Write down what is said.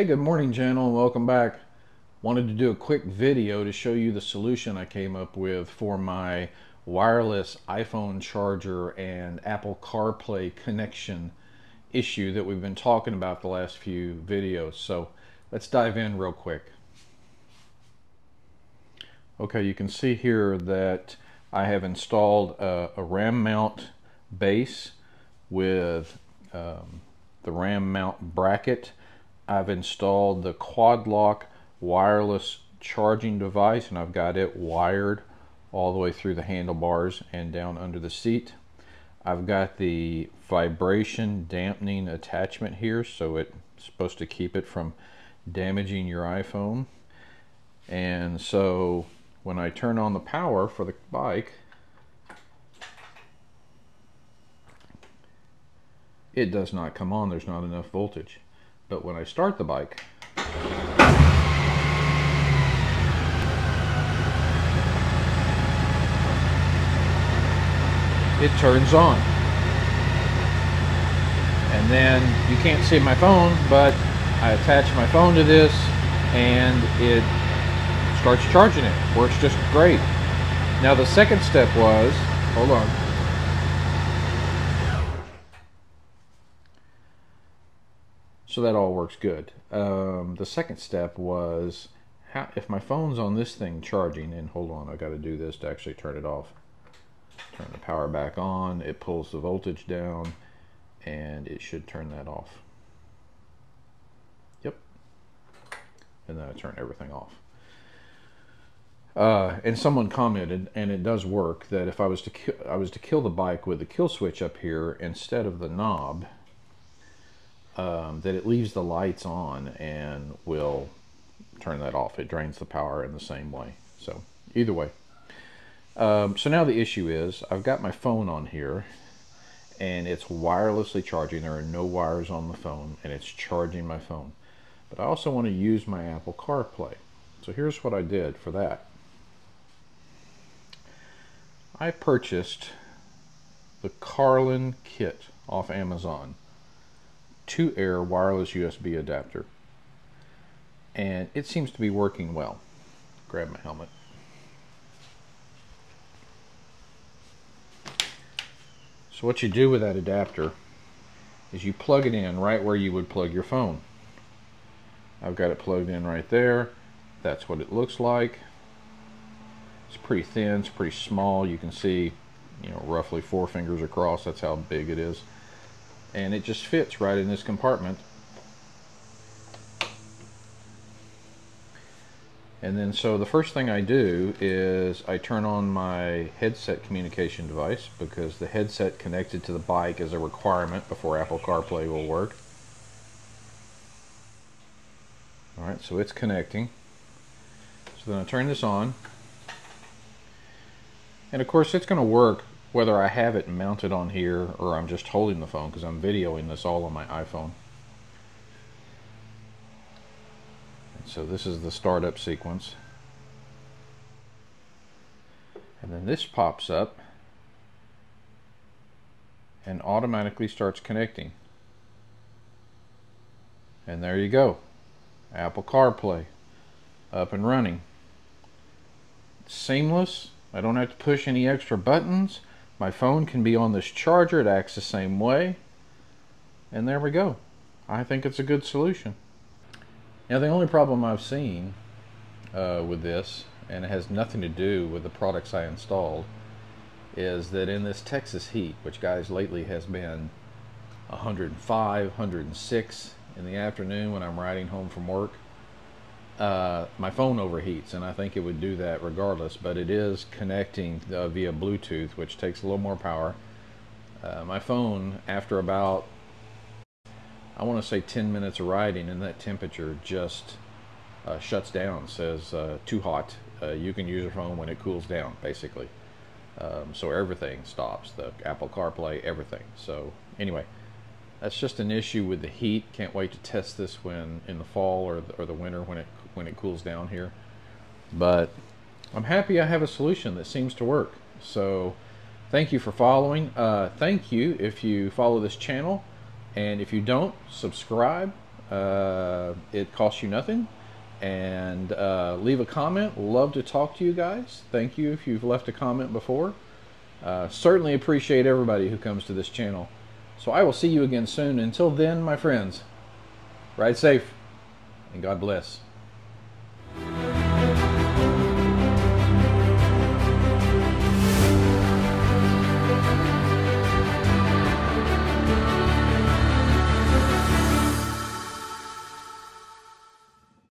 Hey, good morning, channel, and welcome back. Wanted to do a quick video to show you the solution I came up with for my wireless iPhone charger and Apple CarPlay connection issue that we've been talking about the last few videos. So let's dive in real quick. Okay, you can see here that I have installed a, a RAM mount base with um, the RAM mount bracket I've installed the quad lock wireless charging device and I've got it wired all the way through the handlebars and down under the seat. I've got the vibration dampening attachment here so it's supposed to keep it from damaging your iPhone. And so when I turn on the power for the bike, it does not come on. There's not enough voltage. But when I start the bike, it turns on. And then you can't see my phone, but I attach my phone to this and it starts charging it. Works just great. Now the second step was, hold on. So that all works good. Um, the second step was how, if my phone's on this thing charging, and hold on, I got to do this to actually turn it off. Turn the power back on, it pulls the voltage down, and it should turn that off. Yep. And then I turn everything off. Uh, and someone commented, and it does work, that if I was to I was to kill the bike with the kill switch up here instead of the knob, um, that it leaves the lights on and will turn that off. It drains the power in the same way. So either way. Um, so now the issue is I've got my phone on here and it's wirelessly charging. There are no wires on the phone and it's charging my phone. But I also want to use my Apple CarPlay. So here's what I did for that. I purchased the Carlin kit off Amazon. 2Air wireless USB adapter. And it seems to be working well. Grab my helmet. So what you do with that adapter is you plug it in right where you would plug your phone. I've got it plugged in right there. That's what it looks like. It's pretty thin, it's pretty small. You can see, you know, roughly four fingers across. That's how big it is and it just fits right in this compartment. And then so the first thing I do is I turn on my headset communication device because the headset connected to the bike is a requirement before Apple CarPlay will work. Alright so it's connecting. So then I turn this on. And of course it's going to work whether I have it mounted on here or I'm just holding the phone because I'm videoing this all on my iPhone. And so this is the startup sequence. And then this pops up and automatically starts connecting. And there you go. Apple CarPlay up and running. Seamless. I don't have to push any extra buttons. My phone can be on this charger. It acts the same way. And there we go. I think it's a good solution. Now the only problem I've seen uh, with this, and it has nothing to do with the products I installed, is that in this Texas heat, which guys lately has been 105, 106 in the afternoon when I'm riding home from work, uh, my phone overheats, and I think it would do that regardless, but it is connecting uh, via Bluetooth, which takes a little more power. Uh, my phone, after about, I want to say 10 minutes of riding, and that temperature just uh, shuts down, says too hot. You can use your phone when it cools down, basically. Um, so everything stops, the Apple CarPlay, everything. So anyway, that's just an issue with the heat. Can't wait to test this when in the fall or the, or the winter when it when it cools down here. But I'm happy I have a solution that seems to work. So thank you for following. Uh, thank you if you follow this channel. And if you don't, subscribe. Uh, it costs you nothing. And uh, leave a comment. Love to talk to you guys. Thank you if you've left a comment before. Uh, certainly appreciate everybody who comes to this channel. So I will see you again soon. Until then, my friends, ride safe and God bless.